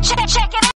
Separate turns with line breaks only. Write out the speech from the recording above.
Check, check it out.